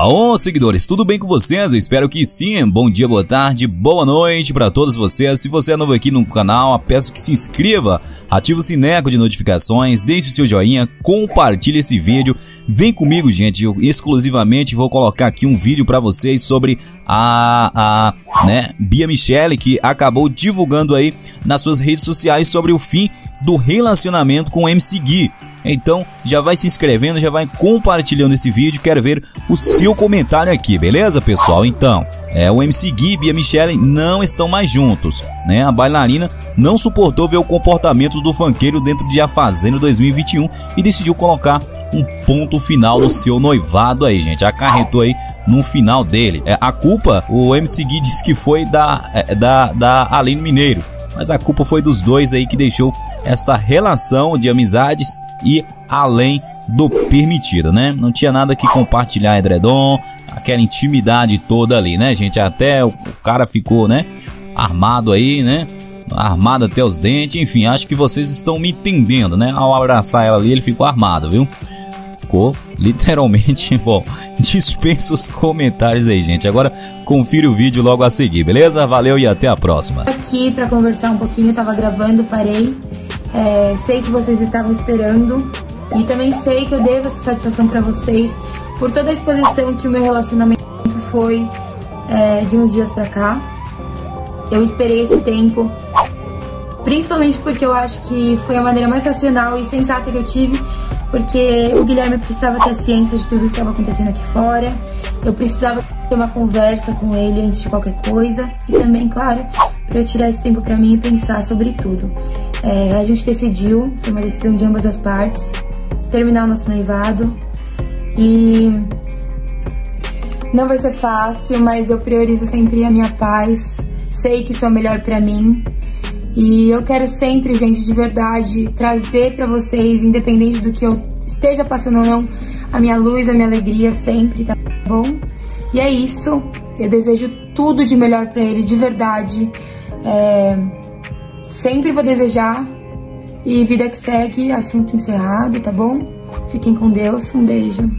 Alô, seguidores, tudo bem com vocês? Eu espero que sim. Bom dia, boa tarde, boa noite para todos vocês. Se você é novo aqui no canal, peço que se inscreva, ative o sineco de notificações, deixe o seu joinha, compartilhe esse vídeo. Vem comigo, gente. Eu exclusivamente vou colocar aqui um vídeo para vocês sobre a, a né, Bia Michele, que acabou divulgando aí nas suas redes sociais sobre o fim do relacionamento com o MC Gui. Então já vai se inscrevendo, já vai compartilhando esse vídeo, quero ver o seu comentário aqui, beleza pessoal? Então, é, o MC Gui e a Michelle não estão mais juntos, né? A bailarina não suportou ver o comportamento do funkeiro dentro de A Fazenda 2021 e decidiu colocar um ponto final no seu noivado aí, gente. Acarretou aí no final dele. É, a culpa, o MC Gui disse que foi da, é, da, da Aline Mineiro mas a culpa foi dos dois aí que deixou esta relação de amizades e além do permitido, né? Não tinha nada que compartilhar edredom, aquela intimidade toda ali, né, gente? Até o cara ficou, né, armado aí, né? Armado até os dentes, enfim, acho que vocês estão me entendendo, né? Ao abraçar ela ali, ele ficou armado, viu? ficou literalmente, bom, dispensa os comentários aí, gente. Agora confira o vídeo logo a seguir, beleza? Valeu e até a próxima. Aqui para conversar um pouquinho, tava gravando, parei. É, sei que vocês estavam esperando e também sei que eu devo essa satisfação para vocês por toda a exposição que o meu relacionamento foi é, de uns dias pra cá. Eu esperei esse tempo, principalmente porque eu acho que foi a maneira mais racional e sensata que eu tive porque o Guilherme precisava ter ciência de tudo que estava acontecendo aqui fora. Eu precisava ter uma conversa com ele antes de qualquer coisa e também, claro, para eu tirar esse tempo para mim e pensar sobre tudo. É, a gente decidiu, foi uma decisão de ambas as partes, terminar o nosso noivado e não vai ser fácil, mas eu priorizo sempre a minha paz. Sei que isso é o melhor para mim. E eu quero sempre, gente, de verdade, trazer para vocês, independente do que eu esteja passando ou não, a minha luz, a minha alegria sempre, tá bom? E é isso. Eu desejo tudo de melhor para ele, de verdade. É... Sempre vou desejar. E vida que segue, assunto encerrado, tá bom? Fiquem com Deus. Um beijo.